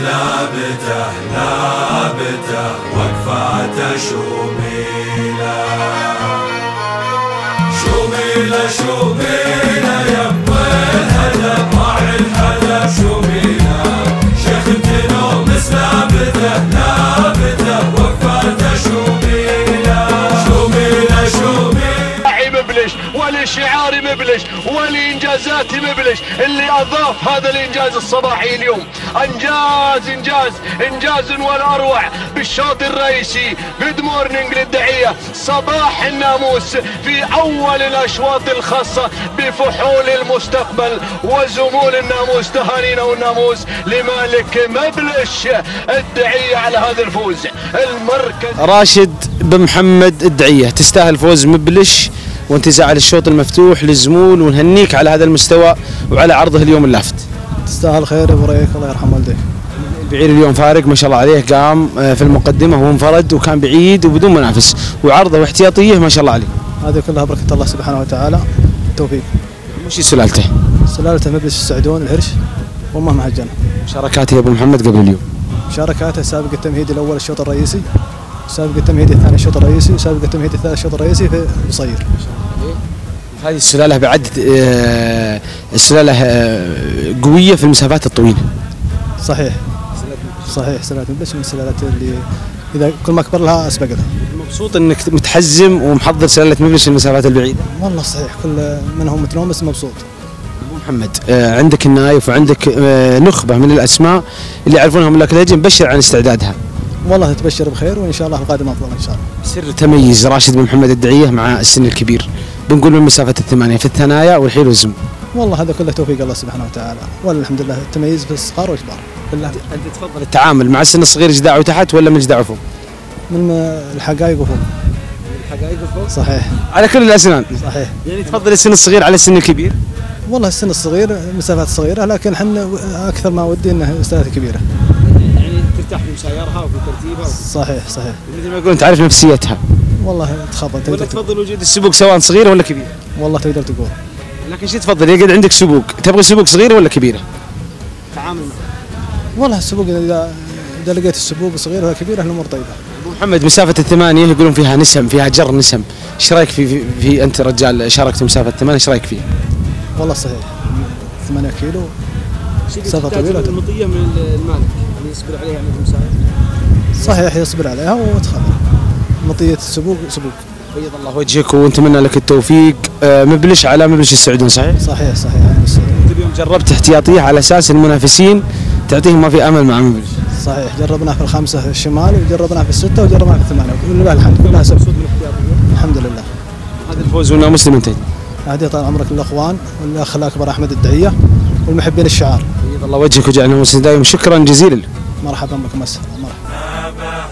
لابته لابته وقفاته شوميله شوميله شوميله مبلش ولانجازاتي مبلش. اللي أضاف هذا الإنجاز الصباحي اليوم. إنجاز إنجاز إنجاز ولا اروع بالشوط الرئيسي good morning للدعية. صباح الناموس في أول الأشواط الخاصة بفحول المستقبل وزمول الناموس تهانينا والناموس. لمالك مبلش الدعية على هذا الفوز. المركز راشد بن محمد الدعية تستاهل فوز مبلش وانتزاع الشوط المفتوح للزمول ونهنيك على هذا المستوى وعلى عرضه اليوم اللافت. تستاهل خير أبو ريك الله يرحم والديك. البعير اليوم فارق ما شاء الله عليه قام آه، في المقدمة وانفرد وكان بعيد وبدون منافس وعرضه واحتياطية ما شاء الله عليه هذه كلها بركة الله سبحانه وتعالى. التوفيق وش سلالته؟ سلالته مبلش السعدون الهرش وامه مهجنه مشاركاته يا أبو محمد قبل اليوم. مشاركاته سابق التمهيدي الأول الشوط الرئيسي. سابق التمهيدي الثاني الشوط الرئيسي وسابق التمهيدي الثالث الشوط الرئيسي في بصير هذه السلالة بعد آه، السلالة آه، قوية في المسافات الطويلة. صحيح. صحيح سلالة مبلش من السلالات اللي إذا كل ما كبر لها اسبق لها مبسوط إنك متحزم ومحضر سلالة مبلش في المسافات البعيدة. والله صحيح كل منهم متنومس مبسوط. ابو محمد آه، عندك النايف وعندك آه، نخبة من الأسماء اللي يعرفونها من الاكليجي مبشر عن استعدادها. والله تبشر بخير وإن شاء الله القادم أفضل إن شاء الله. سر تميز راشد بن محمد الدعية مع السن الكبير. بنقول من مسافة الثمانية في الثنايا والحيل والزم والله هذا كله توفيق الله سبحانه وتعالى. والحمد لله التميز في الصغار والكبار. كلها أنت تفضل التعامل مع السن الصغير جداعه تحت ولا من جداعه فوق؟ من الحقائق وفوق الحقائق فوق؟ صحيح. على كل الاسنان صحيح. يعني تفضل السن الصغير على السن الكبير. والله السن الصغير مسافات صغيرة لكن إحنا أكثر ما ودي أنه مسافات يعني ترتاح في مسايرها وفي ترتيبها. صحيح صحيح. مثل ما يقولون تعرف نفسيتها. والله تخبط ولا تفضل وجود السبوق سواء صغير ولا كبير والله تقدر تقول. لكن شو تفضل؟ يقعد عندك سبوق تبغي سبوق صغيرة ولا كبيرة؟ تعامل والله السبوق إذا إذا لقيت السبوق صغيرة ولا كبيرة الأمور طيبة. أبو محمد مسافة الثمانية يقولون فيها نسم فيها جر نسم. إيش رأيك في, في, في أنت رجال شاركت مسافة الثمانية؟ إيش رأيك فيه؟ والله صحيح. 8 كيلو. مسافة طويلة المطيه من المالك اللي يصبر عليها يعني المسافه صحيح يصبر عليها وتخبر مطية السبوق سبوق بيض الله وجهك ونتمنى لك التوفيق. آه، مبلش على مبلش السعودين صحيح؟ صحيح صحيح. يعني. أنت اليوم جربت احتياطية على أساس المنافسين تعطيهم ما في أمل مع مبلش. صحيح. جربناه في الخمسة الشمال وجربناه في الستة وجربناه في الثمانية. ولله الحمد كلها سبب الحمد لله. هذا الفوز والناموس لمنتج هذه طال عمرك الأخوان والأخ الأكبر أحمد الدعية. والمحبين الشعار بيض طيب، الله وجهك. وجعلنا مسلمين دائما شكرا جزيلا. مرحبا بكم اسهل مرحبا